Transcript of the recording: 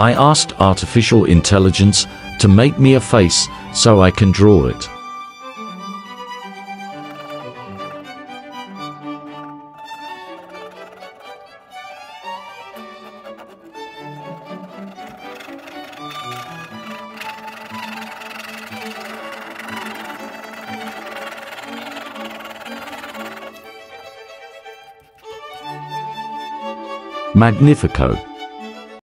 I asked artificial intelligence to make me a face so I can draw it. Magnifico.